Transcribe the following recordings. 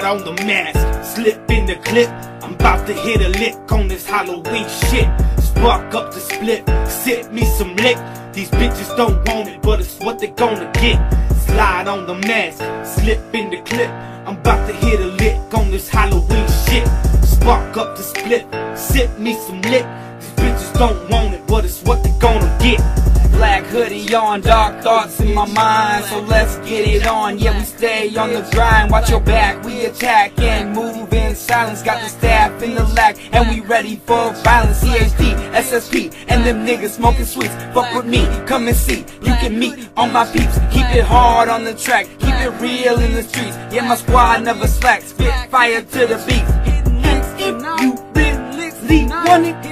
Slide on the mask, slip in the clip. I'm about to hit a lick on this Halloween shit. Spark up the split, sip me some lick. These bitches don't want it, but it's what they gonna get. Slide on the mask, slip in the clip. I'm about to hit a lick on this Halloween shit. Spark up the split, sip me some lick. These bitches don't want it, but it's what they gonna get. Black hoodie on, dark thoughts in my mind. So let's get it on, yeah we stay on the grind. Watch your back, we attack and move in silence. Got the staff in the lack and we ready for violence. CHD, SSP, and them niggas smoking sweets. Fuck with me, come and see, you can meet on my peeps. Keep it hard on the track, keep it real in the streets. Yeah my squad never slacks, spit fire to the beat. If you really want it,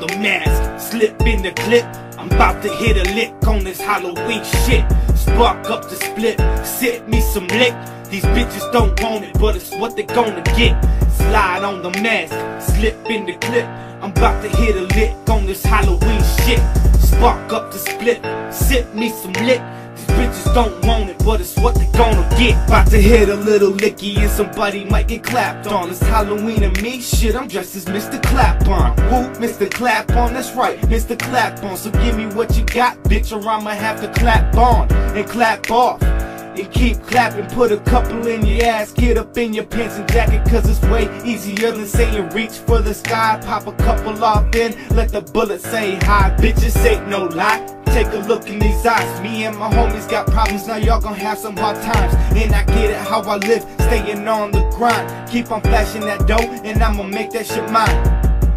on the mask, slip in the clip. I'm about to hit a lick on this Halloween shit. Spark up the split, sip me some lick. These bitches don't want it, but it's what they're gonna get. Slide on the mask, slip in the clip. I'm about to hit a lick on this Halloween shit. Spark up the split, sip me some lick. Bitches don't want it, but it's what they gonna get. About to hit a little licky and somebody might get clapped on. It's Halloween and me, shit, I'm dressed as Mr. Clap on. Who? Mr. Clap on, that's right, Mr. Clap on. So give me what you got, bitch, or I'ma have to clap on and clap off. And keep clapping, put a couple in your ass, get up in your pants and jacket, cause it's way easier than saying reach for the sky. Pop a couple off, then let the bullet say hi. Bitches ain't no lie. Take a look in these eyes. Me and my homies got problems, now y'all gon' have some hard times. And I get it how I live, staying on the grind. Keep on flashing that dough, and I'ma make that shit mine.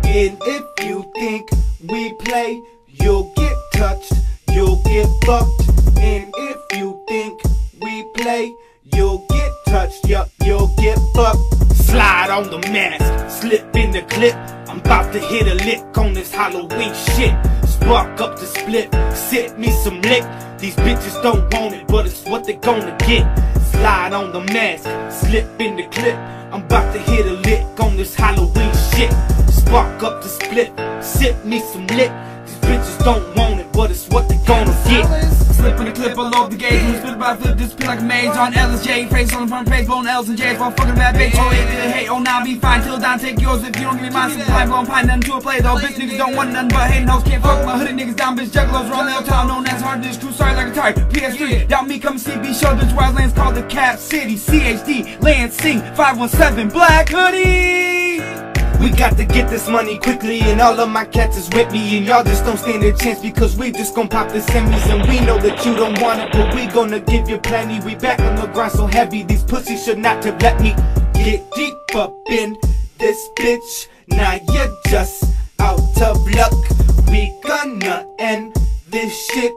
And if you think we play, you'll get touched, you'll get fucked. And if you think we play, you'll get touched, yup, you'll get fucked. Slide on the mask, slip in the clip. I'm about to hit a lick on this Halloween shit. Spark up the split, sip me some lick. These bitches don't want it, but it's what they gonna get. Slide on the mask, slip in the clip. I'm about to hit a lick on this Halloween shit. Spark up the split, sip me some lick. Bitches don't want it, but it's what they gonna get. Slip in the clip, I love the gauge. When spit by flip, this spit like a maze. On LSJ, face on the front page, blown L's and J's. While fucking bad bitch. Oh, yeah, yeah, hey, oh, now be fine. Till down, take yours if you don't give me mine. Supply blown pine, nothing to a play though. Bitch niggas don't want nothing but hating hoes. Can't fuck my hoodie niggas down, bitch. Juggalos around the town, known as hard dish crew. Sorry, like a tired PS3. Doubt me, come see, be show. This wise lands called the Cap City. CHD, Lansing, 517, Black Hoodie. Got to get this money quickly, and all of my cats is with me, and y'all just don't stand a chance because we just gon' pop the semis, and we know that you don't want it, but we gonna give you plenty. We back on the grind so heavy, these pussies should not have let me get deep up in this bitch. Now you're just out of luck. We gonna end this shit.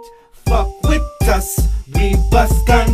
Fuck with us, we bust guns.